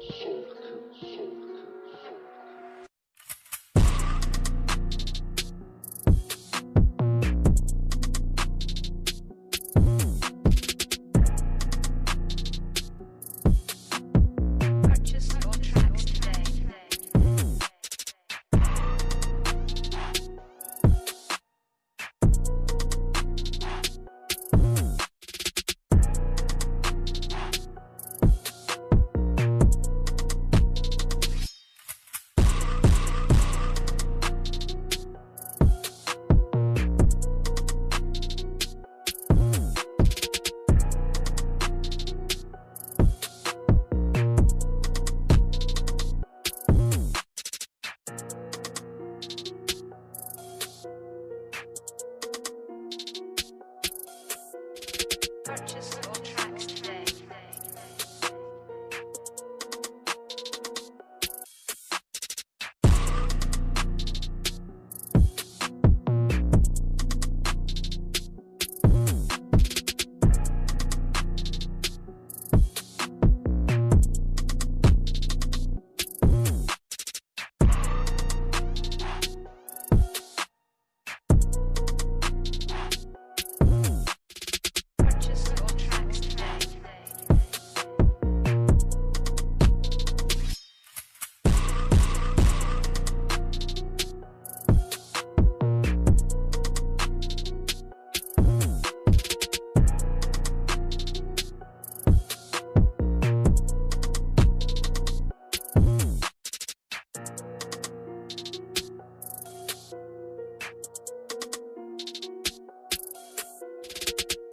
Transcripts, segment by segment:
soft soft Purchase all tracks.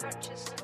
purchase